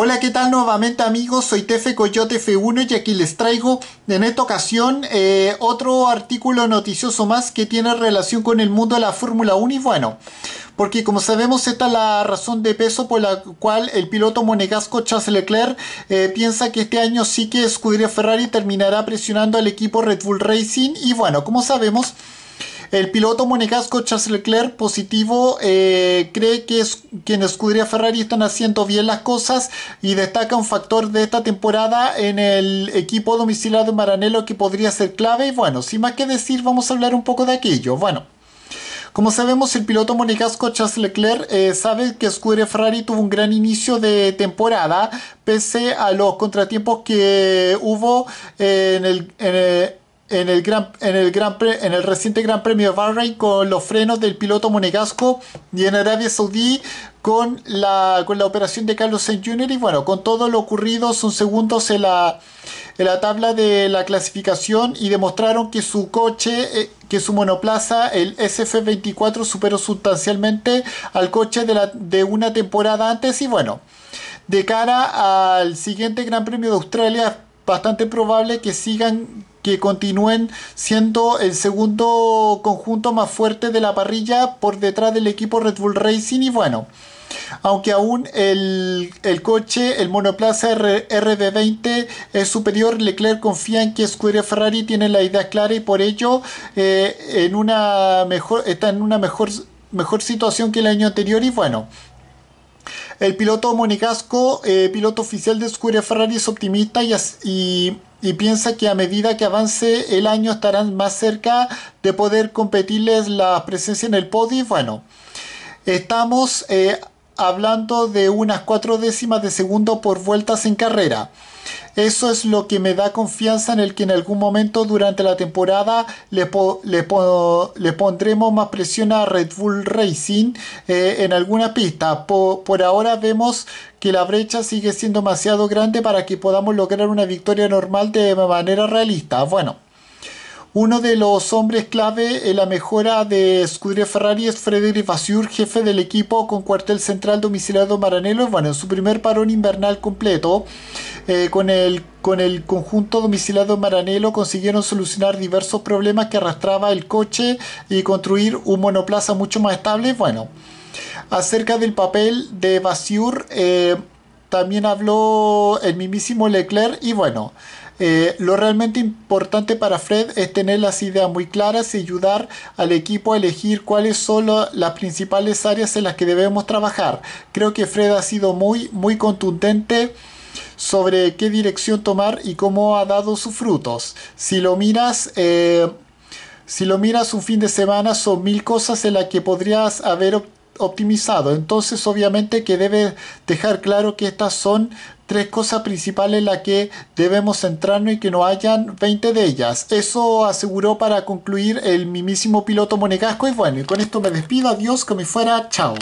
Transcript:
Hola, ¿qué tal nuevamente amigos? Soy Tefe Coyote F1 y aquí les traigo en esta ocasión eh, otro artículo noticioso más que tiene relación con el mundo de la Fórmula 1 y bueno, porque como sabemos esta es la razón de peso por la cual el piloto monegasco Charles Leclerc eh, piensa que este año sí que Scuderia Ferrari terminará presionando al equipo Red Bull Racing y bueno, como sabemos el piloto monegasco Charles Leclerc positivo eh, cree que, es, que en Escudería Ferrari están haciendo bien las cosas y destaca un factor de esta temporada en el equipo domiciliar de Maranello que podría ser clave. Y bueno, sin más que decir, vamos a hablar un poco de aquello. Bueno. Como sabemos, el piloto monegasco Charles Leclerc eh, sabe que Escudería Ferrari tuvo un gran inicio de temporada, pese a los contratiempos que hubo en el en el, gran, en, el gran en el reciente Gran Premio de Bahrain con los frenos del piloto monegasco y en Arabia Saudí con la, con la operación de Carlos Sainz Jr. y bueno, con todo lo ocurrido son segundos en la, en la tabla de la clasificación y demostraron que su coche, eh, que su monoplaza, el SF24, superó sustancialmente al coche de, la, de una temporada antes y bueno, de cara al siguiente Gran Premio de Australia, bastante probable que sigan que continúen siendo el segundo conjunto más fuerte de la parrilla por detrás del equipo Red Bull Racing. Y bueno aunque aún el, coche, el monoplaza RB20 es superior, Leclerc confía en que Scuderia Ferrari tiene la idea clara y por ello eh, en una mejor, está en una mejor, mejor situación que el año anterior. Y bueno, el piloto monegasco, eh, piloto oficial de Scuderia Ferrari, es optimista y, piensa que a medida que avance el año estarán más cerca de poder competirles la presencia en el podio. Bueno, estamos eh, hablando de unas cuatro décimas de segundo por vueltas en carrera. Eso es lo que me da confianza en el que en algún momento durante la temporada le, le, pondremos más presión a Red Bull Racing eh, en alguna pista. por ahora vemos que la brecha sigue siendo demasiado grande para que podamos lograr una victoria normal de manera realista. Bueno. Uno de los hombres clave en la mejora de Scuderia Ferrari es Frederic Vasseur, jefe del equipo con cuartel central domiciliado en Maranello. Bueno, en su primer parón invernal completo, eh, con, el, con el conjunto domiciliado en Maranello consiguieron solucionar diversos problemas que arrastraba el coche y construir un monoplaza mucho más estable. Bueno, acerca del papel de Vasseur, eh, también habló el mismísimo Leclerc y bueno, eh, lo realmente importante para Fred es tener las ideas muy claras y ayudar al equipo a elegir cuáles son las principales áreas en las que debemos trabajar. Creo que Fred ha sido muy, muy contundente sobre qué dirección tomar y cómo ha dado sus frutos. Si lo miras, eh, si lo miras un fin de semana, son mil cosas en las que podrías haber optimizado. Entonces, obviamente que debe dejar claro que estas son tres cosas principales en las que debemos centrarnos y que no hayan 20 de ellas. Eso aseguró para concluir el mismísimo piloto monegasco y bueno, y con esto me despido, adiós, me fuera, chao.